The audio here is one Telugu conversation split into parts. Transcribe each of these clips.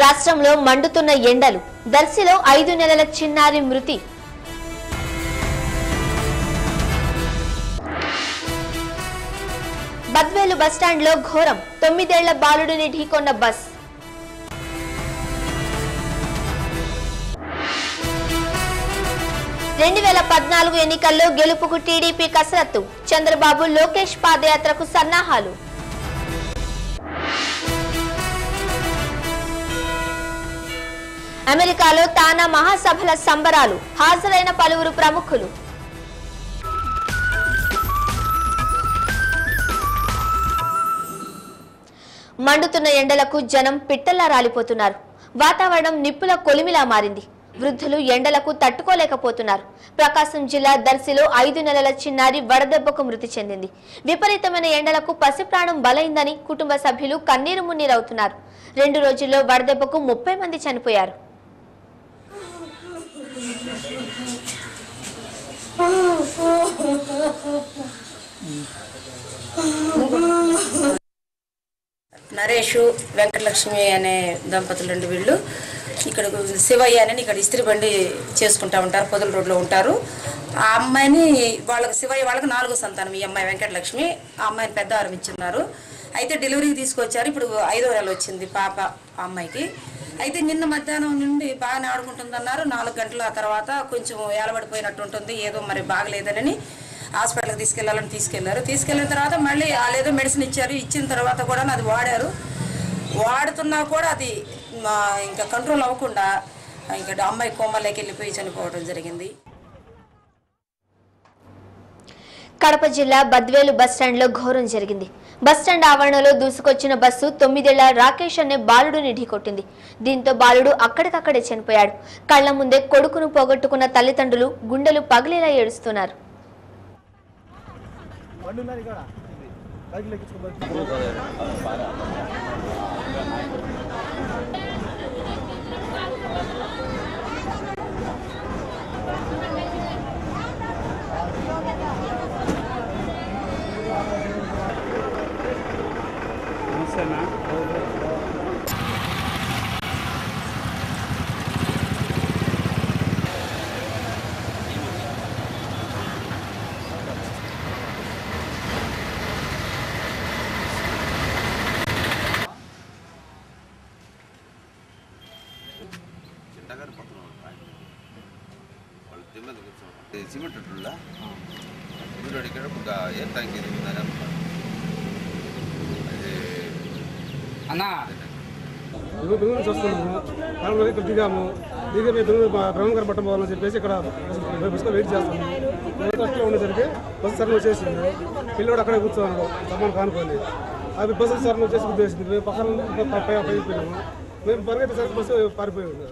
రాష్ట్రంలో మండుతున్న ఎండలు దర్శిలో ఐదు నెలల చిన్నారి మృతి. బద్వేలు బస్టాండ్లో ఘోరం తొమ్మిదేళ్ళ బాలుడిని ఢీకొన్న బస్. రెండు వేల పద్నాలుగు ఎన్నికల్లో గెలుపుకు టీడీపీ కసరత్తు చంద్రబాబు లోకేష్ పాదయాత్రకు సన్నాహాలు. అమెరికాలో తానా మహాసభల సంబరాలు హాజరైన పలువురు ప్రముఖులు. మండుతున్న ఎండలకు జనం పిట్టల్లా రాలిపోతున్నారు. వాతావరణం నిప్పుల కొలిమిలా మారింది. వృద్ధులు ఎండలకు తట్టుకోలేకపోతున్నారు. ప్రకాశం జిల్లా దర్శిలో ఐదు నెలల చిన్నారి వడదెబ్బకు మృతి చెందింది. విపరీతమైన ఎండలకు పసిప్రాణం బలైందని కుటుంబ సభ్యులు కన్నీరు మున్నీరవుతున్నారు. రెండు రోజుల్లో వడదెబ్బకు ముప్పై మంది చనిపోయారు. నరేష్ వెంకటలక్ష్మి అనే దంపతులు రెండు వీళ్ళు. ఇక్కడ శివయ్య అని ఇక్కడ ఇస్త్రీ బండి చేసుకుంటా ఉంటారు పొదల రోడ్లో ఉంటారు. ఆ అమ్మాయిని వాళ్ళకి శివయ్య వాళ్ళకి నాలుగో సంతానం ఈ అమ్మాయి వెంకటలక్ష్మి. ఆ అమ్మాయిని పెద్ద ఆరంభించున్నారు అయితే డెలివరీకి తీసుకొచ్చారు. ఇప్పుడు ఐదో నెల వచ్చింది పాప అమ్మాయికి. అయితే నిన్న మధ్యాహ్నం నుండి బాగానే ఆడుకుంటుందన్నారు. నాలుగు గంటల తర్వాత కొంచెం ఏలబడిపోయినట్టు ఉంటుంది. ఏదో మరి బాగలేదని హాస్పిటల్కి తీసుకెళ్ళాలని తీసుకెళ్ళారు. తీసుకెళ్ళిన తర్వాత మళ్ళీ వాళ్ళు ఏదో మెడిసిన్ ఇచ్చారు. ఇచ్చిన తర్వాత కూడా అది వాడారు. వాడుతున్నా కూడా అది మా ఇంకా కంట్రోల్ అవ్వకుండా ఇంకా అమ్మాయి కోమలోకి వెళ్ళిపోయి చనిపోవడం జరిగింది. కడప జిల్లా బద్వేలు బస్టాండ్లో ఘోరం జరిగింది. బస్టాండ్ ఆవరణలో దూసుకొచ్చిన బస్సు తొమ్మిదేళ్ళ రాకేష్ అనే బాలుడిని ఢీకొట్టింది. దీంతో బాలుడు అక్కడికక్కడే చనిపోయాడు. కళ్ళ ముందే కొడుకును పోగొట్టుకున్న తల్లిదండ్రులు గుండెలు పగిలేలా ఏడుస్తున్నారు ఎండగానే పక్కన వాళ్ళు తిమ్మది కూర్చోండి సిమెంట్ ఉంటుందా ఇందులో ఇక్కడ ఉందని అనుకున్నాను అది అన్నా నుంచి వస్తున్నాము కాలంలో ఇక్కడ దిగాము దిగి మేము బెంగళూరు బ్రహ్మ గారు పట్టం పోవాలని చెప్పేసి ఇక్కడ బస్సులో వెయిట్ చేస్తాము అట్లా ఉండేసరికి బస్సు సర్లు వచ్చేసింది పిల్లోడు అక్కడే కూర్చోన్నాడు తమ్మని కానుకోండి అది బస్సు సర్లు వచ్చేసి గుద్దేసింది మేము పక్కన పై పై మేము పరిగెత్తేసరికి బస్సు పారిపోయి ఉంది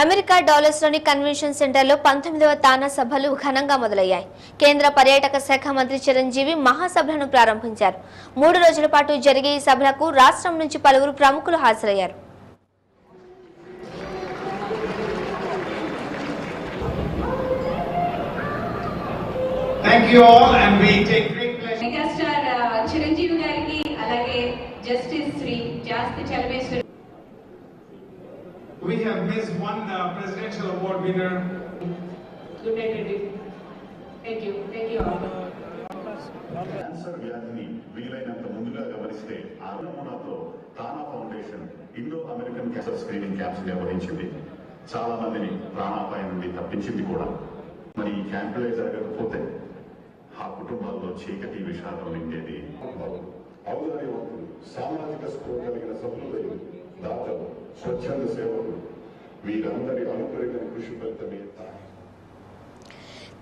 అమెరికా డాలర్స్లోని కన్వెన్షన్ సెంటర్లో పంతొమ్మిదవ తానా సభలు ఘనంగా మొదలయ్యాయి. కేంద్ర పర్యాటక శాఖ మంత్రి చిరంజీవి మహాసభలను ప్రారంభించారు. మూడు రోజుల పాటు జరిగే ఈ సభలకు రాష్ట్రం నుంచి పలువురు ప్రముఖులు హాజరయ్యారు. చిరంజీవి గారికి అలాగే justice Shri Jasti Chalameswari We have missed one uh, presidential award winner. Night అండి thank you thank you all cancer వ్యాధిని వీలైనంత ముందుగా గమనిస్తే ఆ నమూనాతో TANA foundation Indo American cancer screening camps నిర్వహించింది చాలా మందిని ప్రాణాపాయం నుండి తప్పించింది కూడా మరి ఈ క్యాంపులే జరగకపోతే ఆ కుటుంబాల్లో చీకటి విషాదం నిండేది ఔదార్యవంతులు సామాజిక స్పృహ కలిగిన సహృదయులు దాతలు స్వచ్ఛంద సేవకులు వీరందరి అనుకరిత కృషి ఫలితమే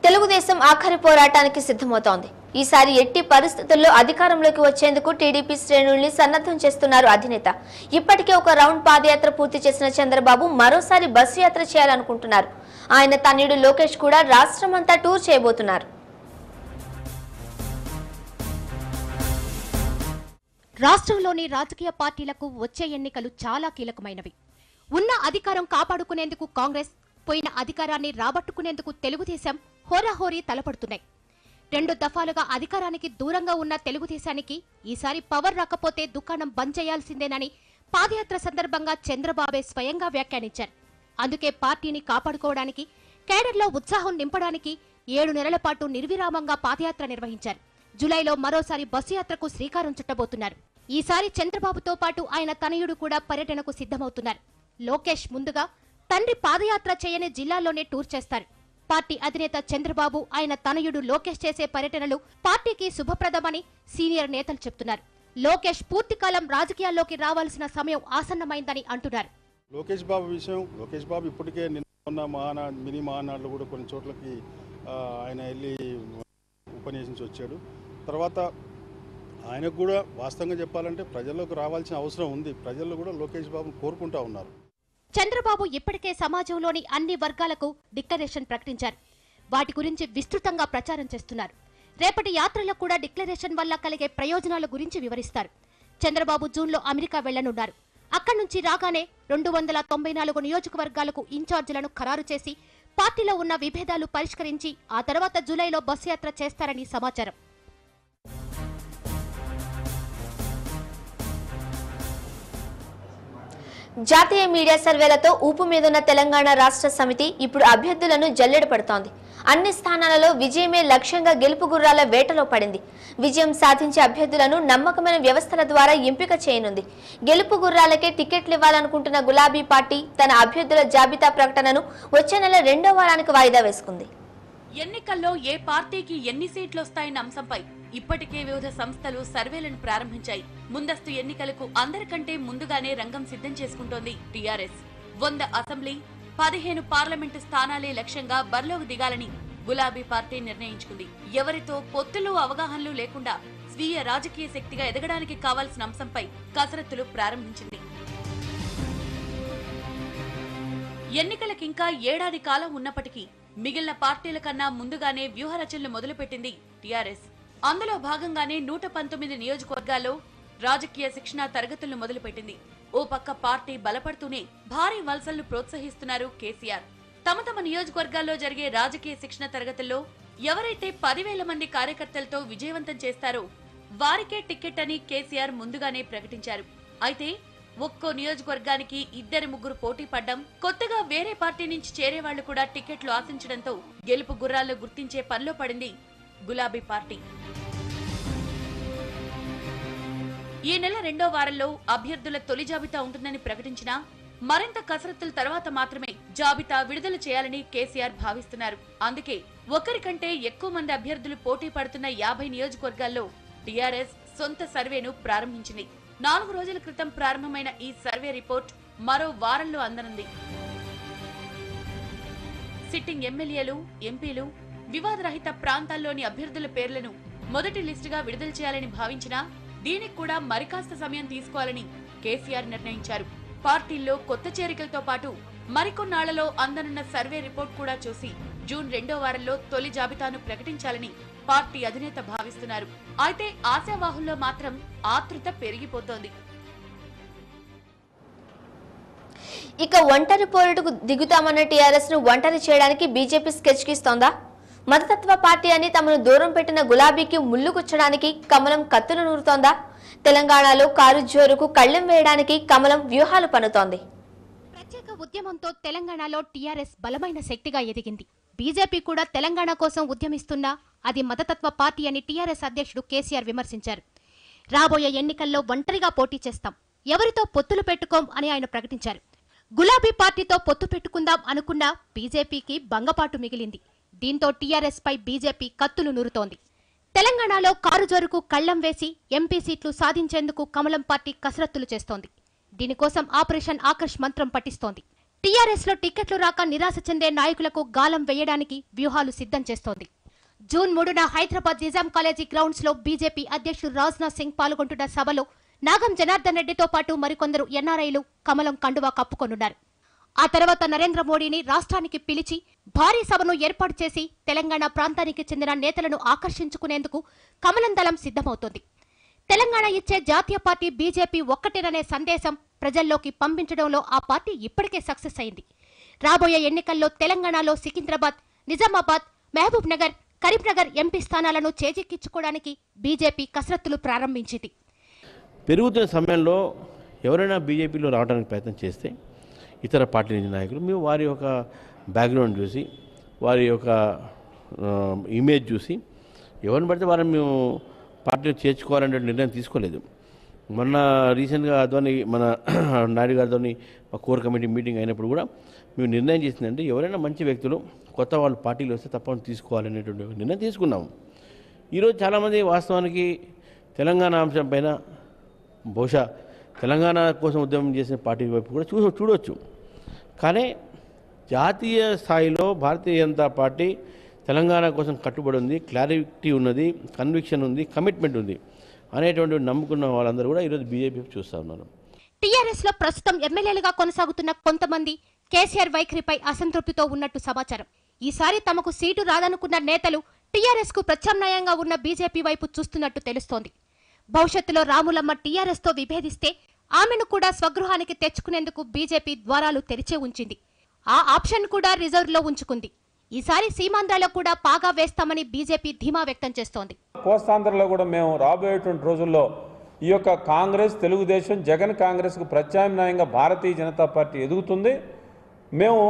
తెలుగుదేశం ఆఖరి పోరాటానికి సిద్ధమవుతోంది. ఈసారి ఎట్టి పరిస్థితుల్లో అధికారంలోకి వచ్చేందుకు టీడీపీ శ్రేణుల్ని సన్నద్ధం చేస్తున్నారు అధినేత. ఇప్పటికే ఒక రౌండ్ పాదయాత్ర పూర్తి చేసిన చంద్రబాబు మరోసారి బస్సు యాత్ర చేయాలనుకుంటున్నారు. ఆయన తన్యుడు లోకేష్ కూడా రాష్ట్రమంతా టూర్ చేయబోతున్నారు. రాష్ట్రంలోని రాజకీయ పార్టీలకు వచ్చే ఎన్నికలు చాలా కీలకమైనవి. ఉన్న అధికారం కాపాడుకునేందుకు కాంగ్రెస్ పోయిన అధికారాన్ని రాబట్టుకునేందుకు తెలుగుదేశం హోరాహోరీ తలపడుతున్నాయి. రెండు దఫాలుగా అధికారానికి దూరంగా ఉన్న తెలుగుదేశానికి ఈసారి పవర్ రాకపోతే దుకాణం బంద్ చేయాల్సిందేనని పాదయాత్ర సందర్భంగా చంద్రబాబే స్వయంగా వ్యాఖ్యానించారు. అందుకే పార్టీని కాపాడుకోవడానికి కేడర్లో ఉత్సాహం నింపడానికి ఏడు నెలల పాటు నిర్విరామంగా పాదయాత్ర నిర్వహించారు. జులైలో మరోసారి బస్సు యాత్రకు శ్రీకారం చుట్టబోతున్నారు. ఈసారి చంద్రబాబుతో పాటు ఆయన తనయుడు కూడా పర్యటనకు సిద్ధమవుతున్నారు. లోకేష్ ముందుగా తండ్రి పాదయాత్ర చేయని జిల్లాలోనే టూర్ చేస్తారు. పార్టీ అధినేత చంద్రబాబు ఆయన తనయుడు లోకేష్ చేసే పర్యటనలు పార్టీకి శుభప్రదమని సీనియర్ నేతలు చెప్తున్నారు. లోకేష్ పూర్తికాలం రాజకీయాల్లోకి రావాల్సిన సమయం ఆసన్నమైందని అంటున్నారు. లోకేష్ బాబు విషయం లోకేష్ బాబు ఇప్పటికే నిన్న మహానా మినీ మహానాడులో కూడా కొన్ని చోట్లకి ఆయన వెళ్ళి ఉపన్యసించి వచ్చాడు తర్వాత ఆయనకు కూడా వాస్తవంగా చెప్పాలంటే ప్రజల్లోకి రావాల్సిన అవసరం ఉంది. ప్రజలు కూడా లోకేష్ బాబును కోరుకుంటా ఉన్నారు. చంద్రబాబు ఇప్పటికే సమాజంలోని అన్ని వర్గాలకు డిక్లరేషన్ ప్రకటించారు. వాటి గురించి విస్తృతంగా ప్రచారం చేస్తున్నారు. రేపటి యాత్రలో కూడా డిక్లరేషన్ వల్ల కలిగే ప్రయోజనాల గురించి వివరిస్తారు. చంద్రబాబు జూన్లో అమెరికా వెళ్ళనున్నారు అక్కడి నుంచి రాగానే రెండు వందల తొంభై నాలుగు నియోజకవర్గాలకు ఇన్ఛార్జీలను ఖరారు చేసి పార్టీలో ఉన్న విభేదాలు పరిష్కరించి ఆ తర్వాత జూలైలో బస్సు యాత్ర చేస్తారని సమాచారం. జాతీయ మీడియా సర్వేలతో ఊపు మీదున్న తెలంగాణ రాష్ట్ర సమితి ఇప్పుడు అభ్యర్థులను జల్లెడ పడుతోంది. అన్ని స్థానాలలో విజయమే లక్ష్యంగా గెలుపు గుర్రాల వేటలో పడింది. విజయం సాధించే అభ్యర్థులను నమ్మకమైన వ్యవస్థల ద్వారా ఎంపిక చేయనుంది. గెలుపు గుర్రాలకే టికెట్లు ఇవ్వాలనుకుంటున్న గులాబీ పార్టీ తన అభ్యర్థుల జాబితా ప్రకటనను వచ్చే నెల రెండో వారానికి వాయిదా వేసుకుంది. ఎన్నికల్లో ఏ పార్టీకి ఎన్ని సీట్లు వస్తాయన్న అంశంపై ఇప్పటికే వివిధ సంస్థలు సర్వేలను ప్రారంభించాయి. ముందస్తు ఎన్నికలకు అందరికంటే ముందుగానే రంగం సిద్ధం చేసుకుంటోంది టీఆర్ఎస్. వంద అసెంబ్లీ పదిహేను పార్లమెంటు స్థానాలే లక్ష్యంగా బరిలోకి దిగాలని గులాబీ పార్టీ నిర్ణయించుకుంది. ఎవరితో పొత్తులు అవగాహనలు లేకుండా స్వీయ రాజకీయ శక్తిగా ఎదగడానికి కావాల్సిన అంశంపై కసరత్తులు ప్రారంభించింది. ఎన్నికలకింకా ఏడాది కాలం ఉన్నప్పటికీ మిగిలిన పార్టీల కన్నా ముందుగానే వ్యూహరచనలు మొదలుపెట్టింది టీఆర్ఎస్. అందులో భాగంగానే నూట పంతొమ్మిది నియోజకవర్గాల్లో రాజకీయ శిక్షణ తరగతులను మొదలుపెట్టింది. ఓ పక్క పార్టీ బలపడుతూనే భారీ వలసలను ప్రోత్సహిస్తున్నారు కేసీఆర్. తమ తమ నియోజకవర్గాల్లో జరిగే రాజకీయ శిక్షణ తరగతుల్లో ఎవరైతే పదివేల మంది కార్యకర్తలతో విజయవంతం చేస్తారో వారికే టికెట్ అని కేసీఆర్ ముందుగానే ప్రకటించారు. అయితే ఒక్కో నియోజకవర్గానికి ఇద్దరు ముగ్గురు పోటీ పడ్డం కొత్తగా వేరే పార్టీ నుంచి చేరే వాళ్ళు కూడా టికెట్లు ఆశించడంతో గెలుపు గుర్రాల్లో గుర్తించే పనిలో పడింది గులాబీ పార్టీ. ఈ నెల రెండో వారంలో అభ్యర్థుల తొలి జాబితా ఉంటుందని ప్రకటించినా మరింత కసరత్తుల తర్వాత మాత్రమే జాబితా విడుదల చేయాలని కేసీఆర్ భావిస్తున్నారు. అందుకే ఒకరికంటే ఎక్కువ మంది అభ్యర్థులు పోటీ పడుతున్న యాభై నియోజకవర్గాల్లో టీఆర్ఎస్ సొంత సర్వేను ప్రారంభించింది. నాలుగు రోజుల క్రితం ప్రారంభమైన ఈ సర్వే రిపోర్ట్ మరో వారంలో అందనుంది. సిట్టింగ్ ఎమ్మెల్యేలు ఎంపీలు వివాదరహిత ప్రాంతాల్లోని అభ్యర్థుల పేర్లను మొదటి లిస్టుగా విడుదల చేయాలని భావించినా దీనికి కూడా మరికాస్త సమయం తీసుకోవాలని కేసీఆర్ నిర్ణయించారు. పార్టీల్లో కొత్త చేరికలతో పాటు మరికొన్నాళ్ళలో అందనున్న సర్వే రిపోర్ట్ కూడా చూసి జూన్ రెండో వారంలో తొలి జాబితాను ప్రకటించాలని పార్టీ అధినేత భావిస్తున్నారు. అయితే ఆశావాహుల్లో మాత్రం ఆతృత పెరిగిపోతోంది. ఇక ఒంటరి పోరుడుకు దిగుతామన్న టీఆర్ఎస్ను ఒంటరి చేయడానికి బీజేపీ స్కెచ్ గీస్తోందా మతతత్వ పార్టీ అని తమను దూరం పెట్టిన గులాబీకి ముళ్ళు గుచ్చడానికి కమలం కత్తులు నూరుతోందా? తెలంగాణలో కారు జోరుకు కళ్ళెం వేయడానికి కమలం వ్యూహాలు పన్నుతోంది. ప్రత్యేక ఉద్యమంతో తెలంగాణలో టీఆర్ఎస్ బలమైన శక్తిగా ఎదిగింది. బీజేపీ కూడా తెలంగాణ కోసం ఉద్యమిస్తున్నా అది మతతత్వ పార్టీ అని టీఆర్ఎస్ అధ్యక్షుడు కేసీఆర్ విమర్శించారు. రాబోయే ఎన్నికల్లో ఒంటరిగా పోటీ చేస్తాం. ఎవరితో పొత్తులు పెట్టుకోం అని ఆయన ప్రకటించారు. గులాబీ పార్టీతో పొత్తు పెట్టుకుందాం అనుకున్న బీజేపీకి భంగపాటు మిగిలింది. దీంతో టీఆర్ఎస్ పై బీజేపీ కత్తులు నూరుతోంది. తెలంగాణలో కారు జోరుకు కళ్ళం వేసి ఎంపీ సీట్లు సాధించేందుకు కమలం పార్టీ కసరత్తులు చేస్తోంది. దీనికోసం ఆపరేషన్ ఆకర్ష్ మంత్రం పట్టిస్తోంది టీఆర్ఎస్లో టికెట్లు రాక నిరాశ చెందే నాయకులకు గాలం వేయడానికి వ్యూహాలు సిద్ధం చేస్తోంది. జూన్ మూడున హైదరాబాద్ నిజాం కాలేజీ గ్రౌండ్స్లో బీజేపీ అధ్యక్షుడు రాజ్నాథ్ సింగ్ పాల్గొంటున్న సభలో నాగం జనార్దన్ రెడ్డితో పాటు మరికొందరు ఎన్ఆర్ఐలు కమలం కండువా కప్పుకొనున్నారు. ఆ తర్వాత నరేంద్ర మోడీని రాష్ట్రానికి పిలిచి భారీ సభను ఏర్పాటు చేసి తెలంగాణ ప్రాంతానికి చెందిన నేతలను ఆకర్షించుకునేందుకు కమలం దళం సిద్ధమవుతోంది. తెలంగాణ ఇచ్చే జాతీయ పార్టీ బీజేపీ ఒక్కటేననే సందేశం ప్రజల్లోకి పంపించడంలో ఆ పార్టీ ఇప్పటికే సక్సెస్ అయింది. రాబోయే ఎన్నికల్లో తెలంగాణలో సికింద్రాబాద్ నిజామాబాద్ మహబూబ్ నగర్ కరీంనగర్ ఎంపీ స్థానాలను చేజిక్కించుకోవడానికి బీజేపీ కసరత్తులు ప్రారంభించింది. పెరుగుతున్న సమయంలో ఎవరైనా బీజేపీలో రావడానికి ప్రయత్నం చేస్తే ఇతర పార్టీ నుంచి నాయకులు. మేము వారి యొక్క బ్యాక్గ్రౌండ్ చూసి వారి యొక్క ఇమేజ్ చూసి ఎవరిని పడితే వారిని మేము పార్టీలో చేర్చుకోవాలనే నిర్ణయం తీసుకోలేదు. మొన్న రీసెంట్గా అద్వాని మన నాయుడు గారితో మా కోర్ కమిటీ మీటింగ్ అయినప్పుడు కూడా మేము నిర్ణయం చేసిందంటే ఎవరైనా మంచి వ్యక్తులు కొత్త వాళ్ళు పార్టీలు వస్తే తప్పని తీసుకోవాలనేటువంటి నిర్ణయం తీసుకున్నాము ఈరోజు చాలామంది వాస్తవానికి తెలంగాణ అంశం పైన బహుశా తెలంగాణ కోసం ఉద్యమం చేసిన పార్టీ వైపు కూడా చూ చూడవచ్చు కానీ జాతీయ స్థాయిలో భారతీయ జనతా పార్టీ తెలంగాణ కోసం కట్టుబడి ఉంది క్లారిటీ ఉన్నది కన్విక్షన్ ఉంది కమిట్మెంట్ ఉంది అనేటువంటి నమ్ముకున్న వాళ్ళందరూ కూడా ఈరోజు బీజేపీ చూస్తూ ఉన్నారు. టీఆర్ఎస్లో ప్రస్తుతం ఎమ్మెల్యేలుగా కొనసాగుతున్న కొంతమంది కేసీఆర్ వైఖరిపై అసంతృప్తితో ఉన్నట్టు సమాచారం. ఈసారి తమకు సీటు రాదనుకున్న నేతలు టీఆర్ఎస్కు ప్రత్యామ్నాయంగా ఉన్న బీజేపీ వైపు చూస్తున్నట్టు తెలుస్తోంది. భవిష్యత్తులో రాములమ్మ టీఆర్ఎస్తో విభేదిస్తే ఆమెను కూడా స్వగృహానికి తెచ్చుకునేందుకు బీజేపీ ద్వారాలు తెరిచే ఉంచింది. ఆ ఆప్షన్ కూడా రిజర్వ్లో ఉంచుకుంది. ఈసారి సీమాంధ్రలో కూడా పాగా వేస్తామని బీజేపీ ధీమా వ్యక్తం చేస్తోంది. కోస్తాంధ్రలో కూడా మేము రాబోయేటువంటి రోజుల్లో ఈ యొక్క కాంగ్రెస్ తెలుగుదేశం జగన్ కాంగ్రెస్కు ప్రత్యామ్నాయంగా భారతీయ జనతా పార్టీ ఎదుగుతుంది. మేము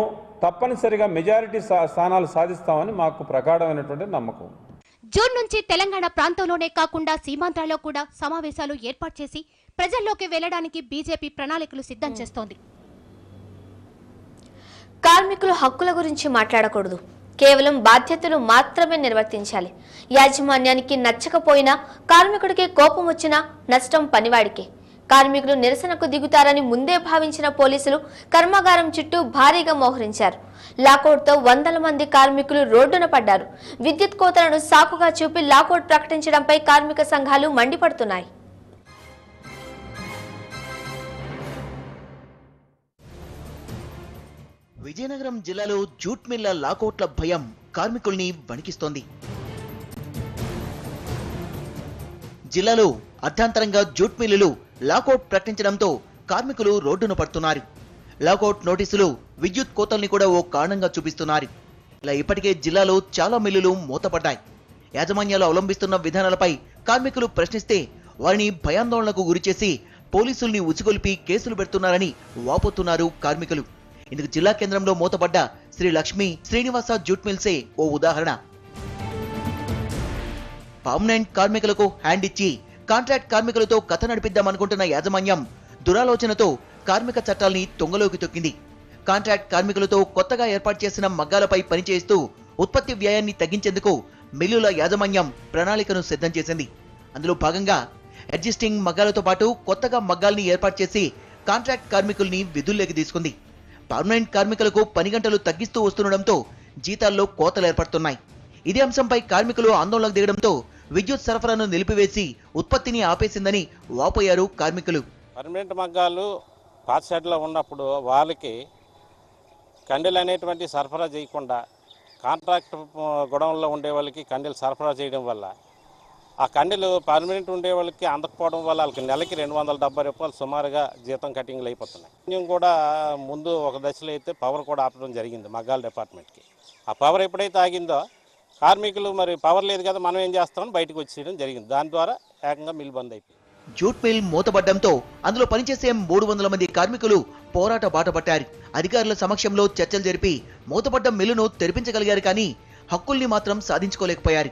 తప్పనిసరిగా మెజారిటీ స్థానాలు సాధిస్తామని మాకు ప్రగాఢమైనటువంటి నమ్మకం. జూన్ నుంచి తెలంగాణ ప్రాంతంలోనే కాకుండా సీమాంధ్రలో కూడా సమావేశాలు ఏర్పాటు చేసి ప్రజల్లోకి వెళ్ళడానికి బీజేపీ ప్రణాళికలు సిద్ధం చేస్తోంది. కార్మికుల హక్కుల గురించి మాట్లాడకూడదు. కేవలం బాధ్యతలు మాత్రమే నిర్వర్తించాలి. యాజమాన్యానికి నచ్చకపోయినా కార్మికుడికి కోపం వచ్చినా నష్టం పనివాడికే. కార్మికులు నిరసనకు దిగుతారని ముందే భావించిన పోలీసులు కర్మాగారం చుట్టూ భారీగా మోహరించారు. లాకౌట్తో వందల మంది కార్మికులు రోడ్డున పడ్డారు. విద్యుత్ కోతలను సాకుగా చూపి లాకౌట్ ప్రకటించడంపై కార్మిక సంఘాలు మండిపడుతున్నాయి. విజయనగరం జిల్లాలో జూట్ మిల్ల లాకౌట్ల భయం కార్మికుల్ని వణికిస్తోంది. జిల్లాలో అర్ధాంతరంగా జూట్ మిల్లులు లాకౌట్ ప్రకటించడంతో కార్మికులు రోడ్డున పడుతున్నారు. లాకౌట్ నోటీసులు విద్యుత్ కోతల్ని కూడా ఓ కారణంగా చూపిస్తున్నారు. ఇలా ఇప్పటికే జిల్లాలో చాలా మిల్లులు మూతపడ్డాయి. యాజమాన్యాలు అవలంబిస్తున్న విధానాలపై కార్మికులు ప్రశ్నిస్తే వారిని భయాందోళనకు గురిచేసి పోలీసుల్ని ఉచిగొల్పి కేసులు పెడుతున్నారని వాపోతున్నారు కార్మికులు. ఇందుకు జిల్లా కేంద్రంలో మూతపడ్డ శ్రీ లక్ష్మి శ్రీనివాస జూట్ మిల్సే ఓ ఉదాహరణ. పర్మనెంట్ కార్మికులకు హ్యాండ్ ఇచ్చి కాంట్రాక్ట్ కార్మికులతో కథ నడిపిద్దామనుకుంటున్న యాజమాన్యం దురాలోచనతో కార్మిక చట్టాల్ని తొంగలోకి తొక్కింది. కాంట్రాక్ట్ కార్మికులతో కొత్తగా ఏర్పాటు చేసిన మగ్గాలపై పనిచేస్తూ ఉత్పత్తి వ్యయాన్ని తగ్గించేందుకు మిల్లుల యాజమాన్యం ప్రణాళికను సిద్ధం చేసింది. అందులో భాగంగా అడ్జిస్టింగ్ మగ్గాలతో పాటు కొత్తగా మగ్గాల్ని ఏర్పాటు చేసి కాంట్రాక్ట్ కార్మికుల్ని విధుల్లోకి తీసుకుంది. పర్మనెంట్ కార్మికులకు పని గంటలు తగ్గిస్తూ వస్తుండడంతో జీతాల్లో కోతలు ఏర్పడుతున్నాయి. ఇదే అంశంపై కార్మికులు ఆందోళనకు దిగడంతో విద్యుత్ సరఫరాను నిలిపివేసి ఉత్పత్తిని ఆపేసిందని వాపోయారు కార్మికులు. పర్మనెంట్ మగ్గాలు పాత ఉన్నప్పుడు వాళ్ళకి కండెలు అనేటువంటి సరఫరా చేయకుండా కాంట్రాక్ట్ గొడవల్లో ఉండే వాళ్ళకి కండెలు సరఫరా చేయడం వల్ల ఆ కండెలు పర్మనెంట్ ఉండే వాళ్ళకి అందకపోవడం వల్ల వాళ్ళకి నెలకి రెండు వందల డెబ్బై రూపాయలు సుమారుగా జీతం కటింగ్లు అయిపోతున్నాయి. మేము కూడా ముందు ఒక దశలో అయితే పవర్ కూడా ఆపడం జరిగింది మగ్గాల డిపార్ట్మెంట్కి. ఆ పవర్ ఎప్పుడైతే ఆగిందో కార్మికులు మరి పవర్ లేదు కదా మనం ఏం చేస్తామని బయటకు వచ్చేయడం జరిగింది. దాని ద్వారా ఏకంగా మిల్ బంద్ అయిపోయింది. జూట్ మిల్ మూతపడ్డంతో అందులో పనిచేసే మూడు వందల మంది కార్మికులు పోరాట బాట పట్టారు. అధికారుల సమక్షంలో చర్చలు జరిపి మూతపడ్డ మిల్లును తెరిపించగలిగారు కానీ హక్కుల్ని మాత్రం సాధించుకోలేకపోయారు.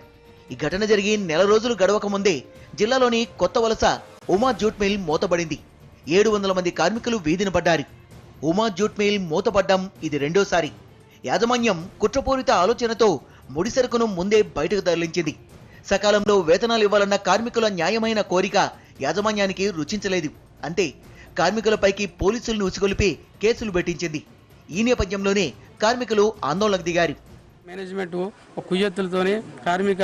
ఈ ఘటన జరిగి నెల రోజులు గడవక ముందే జిల్లాలోని కొత్త వలస ఉమా జూట్ మిల్ మూతపడింది. ఏడు వందల మంది కార్మికులు వీధిన పడ్డారు. ఉమా జూట్ మిల్ మూతపడ్డం ఇది రెండోసారి. యాజమాన్యం కుట్రపూరిత ఆలోచనతో ముడిసరుకును ముందే బయటకు తరలించింది. సకాలంలో వేతనాలు ఇవ్వాలన్న కార్మికుల న్యాయమైన కోరిక యాజమాన్యానికి రుచించలేదు. అంతే కార్మికులపైకి పోలీసులను ఉసిగొలిపి కేసులు పెట్టించింది. ఈ నేపథ్యంలోనే కార్మికులు ఆందోళనకు దిగారు. మేనేజ్మెంట్ ఒక కార్మిక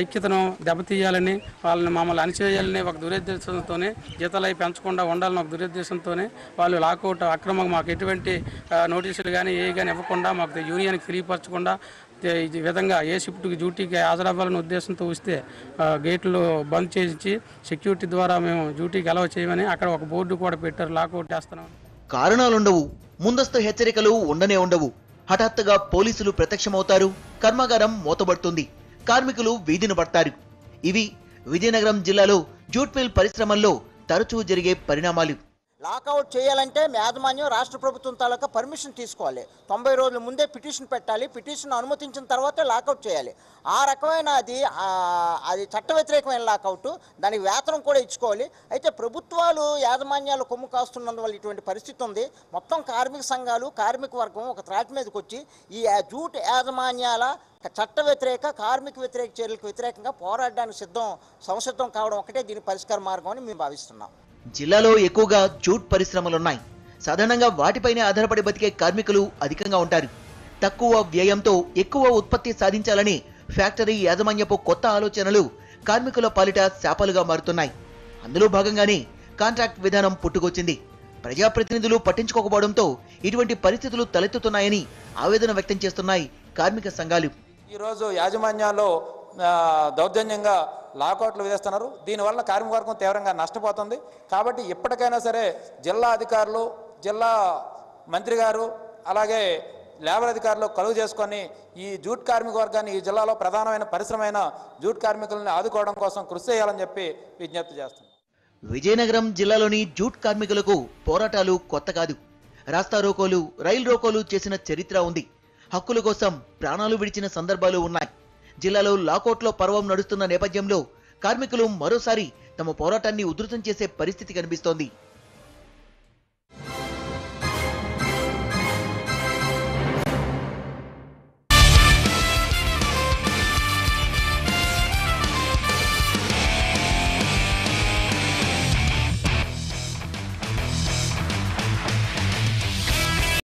ఐక్యతను దెబ్బతీయాలని వాళ్ళని మమ్మల్ని అణిచేయాలని ఒక దురుద్దేశంతోనే జీతాలు అవి పెంచకుండా ఉండాలని ఒక దురుద్దేశంతోనే వాళ్ళు లాకౌట్ అక్రమంగా మాకు ఎటువంటి నోటీసులు కానీ ఏ కానీ ఇవ్వకుండా మాకు యూనియన్కి తెలియపరచకుండా ఈ విధంగా ఏ షిఫ్ట్కి డ్యూటీకి హాజరవ్వాలనే ఉద్దేశంతో వస్తే గేట్లు బంద్ చేసి సెక్యూరిటీ ద్వారా మేము డ్యూటీకి అలవ చేయమని అక్కడ ఒక బోర్డు కూడా పెట్టారు లాకౌట్ చేస్తున్నాం. కారణాలుండవు. ముందస్తు హెచ్చరికలు ఉండనే ఉండవు. హఠాత్తుగా పోలీసులు ప్రత్యక్షమవుతారు. కర్మాగారం మూతబడుతుంది కార్మికులు వీధిన పడతారు. ఇవి విజయనగరం జిల్లాలో జూట్ మిల్ పరిశ్రమల్లో తరచూ జరిగే పరిణామాలు. లాకౌట్ చేయాలంటే యాజమాన్యం రాష్ట్ర ప్రభుత్వం తాలూకా పర్మిషన్ తీసుకోవాలి. తొంభై రోజుల ముందే పిటిషన్ పెట్టాలి. పిటిషన్ అనుమతించిన తర్వాత లాకౌట్ చేయాలి. ఆ రకమైన అది అది చట్ట వ్యతిరేకమైన లాకౌట్ దానికి వేతనం కూడా ఇచ్చుకోవాలి. అయితే ప్రభుత్వాలు యాజమాన్యాలు కొమ్ము కాస్తున్నందువల్ల ఇటువంటి పరిస్థితి ఉంది. మొత్తం కార్మిక సంఘాలు కార్మిక వర్గం ఒక త్రాటి మీదకి వచ్చి ఈ జూట్ యాజమాన్యాల చట్ట వ్యతిరేక కార్మిక వ్యతిరేక చర్యలకు వ్యతిరేకంగా పోరాడడానికి సిద్ధం సంసిద్ధం కావడం ఒకటే దీని పరిష్కార మార్గం అని మేము భావిస్తున్నాం. జిల్లాలో ఎక్కువగా జూట్ పరిశ్రమలున్నాయి. సాధారణంగా వాటిపైనే ఆధారపడి బతికే కార్మికులు అధికంగా ఉంటారు. తక్కువ వ్యయంతో ఎక్కువ ఉత్పత్తి సాధించాలని ఫ్యాక్టరీ యాజమాన్యపు కొత్త ఆలోచనలు కార్మికుల పాలిట శాపాలుగా మారుతున్నాయి. అందులో భాగంగానే కాంట్రాక్ట్ విధానం పుట్టుకొచ్చింది. ప్రజాప్రతినిధులు పట్టించుకోకపోవడంతో ఇటువంటి పరిస్థితులు తలెత్తుతున్నాయని ఆవేదన వ్యక్తం చేస్తున్నాయి కార్మిక సంఘాలు. ఈరోజు యాజమాన్యాల్లో దౌర్జన్యంగా లాకౌట్లు విధిస్తున్నారు. దీనివల్ల కార్మికవర్గం తీవ్రంగా నష్టపోతుంది. కాబట్టి ఇప్పటికైనా సరే జిల్లా అధికారులు జిల్లా మంత్రి గారు అలాగే లేబర్ అధికారులు కలుగు చేసుకొని ఈ జూట్ కార్మిక వర్గాన్ని ఈ జిల్లాలో ప్రధానమైన పరిశ్రమైన జూట్ కార్మికులను ఆదుకోవడం కోసం కృషి చేయాలని చెప్పి విజ్ఞప్తి చేస్తున్నాం. విజయనగరం జిల్లాలోని జూట్ కార్మికులకు పోరాటాలు కొత్త కాదు. రాస్తా రోకోలు రైలు రోకోలు చేసిన చరిత్ర ఉంది. హక్కుల కోసం ప్రాణాలు విడిచిన సందర్భాలు ఉన్నాయి. జిల్లాలో లాకౌట్లో పర్వం నడుస్తున్న నేపథ్యంలో కార్మికులు మరోసారి తమ పోరాటాన్ని ఉధృతం చేసే పరిస్థితి కనిపిస్తోంది.